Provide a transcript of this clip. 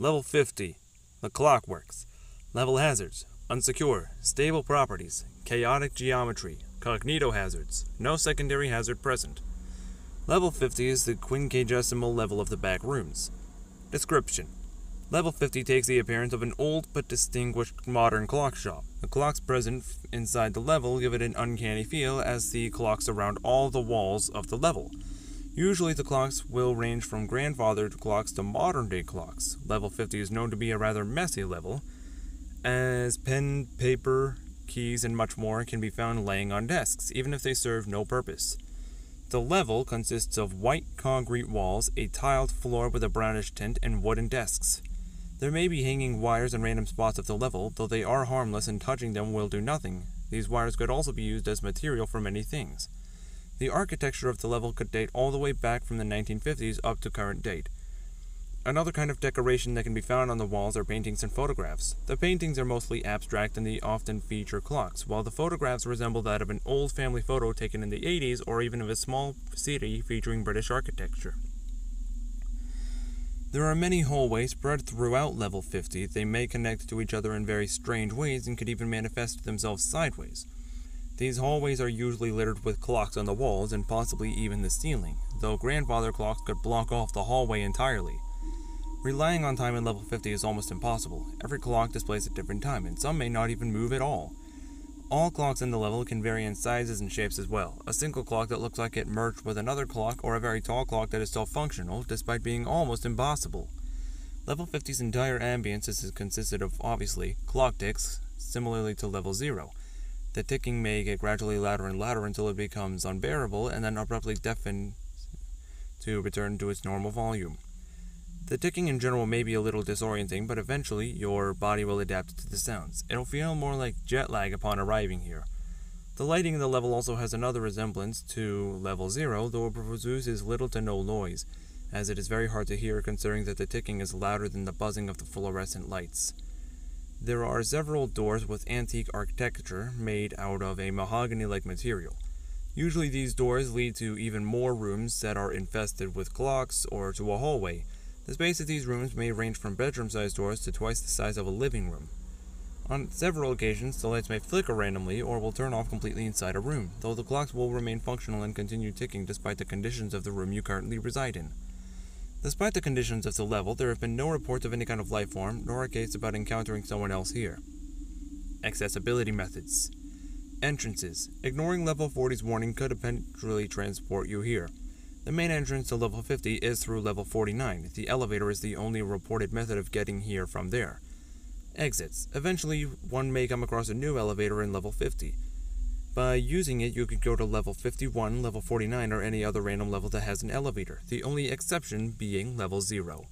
Level 50. The Clockworks. Level hazards. Unsecure. Stable properties. Chaotic geometry. Cognito hazards. No secondary hazard present. Level 50 is the quinquagesimal level of the back rooms. Description. Level 50 takes the appearance of an old but distinguished modern clock shop. The clocks present inside the level give it an uncanny feel as the clocks surround all the walls of the level. Usually the clocks will range from grandfathered clocks to modern day clocks. Level 50 is known to be a rather messy level, as pen, paper, keys, and much more can be found laying on desks, even if they serve no purpose. The level consists of white concrete walls, a tiled floor with a brownish tint, and wooden desks. There may be hanging wires in random spots of the level, though they are harmless and touching them will do nothing. These wires could also be used as material for many things. The architecture of the level could date all the way back from the 1950s up to current date. Another kind of decoration that can be found on the walls are paintings and photographs. The paintings are mostly abstract and they often feature clocks, while the photographs resemble that of an old family photo taken in the 80s or even of a small city featuring British architecture. There are many hallways spread throughout level 50. They may connect to each other in very strange ways and could even manifest themselves sideways. These hallways are usually littered with clocks on the walls and possibly even the ceiling, though grandfather clocks could block off the hallway entirely. Relying on time in level 50 is almost impossible. Every clock displays a different time, and some may not even move at all. All clocks in the level can vary in sizes and shapes as well. A single clock that looks like it merged with another clock, or a very tall clock that is still functional, despite being almost impossible. Level 50's entire ambience is consisted of, obviously, clock ticks, similarly to level 0. The ticking may get gradually louder and louder until it becomes unbearable and then abruptly deafen to return to its normal volume. The ticking in general may be a little disorienting, but eventually your body will adapt to the sounds. It'll feel more like jet lag upon arriving here. The lighting in the level also has another resemblance to level 0, though it produces little to no noise, as it is very hard to hear considering that the ticking is louder than the buzzing of the fluorescent lights. There are several doors with antique architecture made out of a mahogany like material. Usually, these doors lead to even more rooms that are infested with clocks or to a hallway, the space of these rooms may range from bedroom-sized doors to twice the size of a living room. On several occasions, the lights may flicker randomly or will turn off completely inside a room, though the clocks will remain functional and continue ticking despite the conditions of the room you currently reside in. Despite the conditions of the level, there have been no reports of any kind of life form, nor a case about encountering someone else here. Accessibility methods. Entrances. Ignoring level 40's warning could eventually transport you here. The main entrance to level 50 is through level 49. The elevator is the only reported method of getting here from there. Exits. Eventually, one may come across a new elevator in level 50. By using it, you could go to level 51, level 49, or any other random level that has an elevator, the only exception being level 0.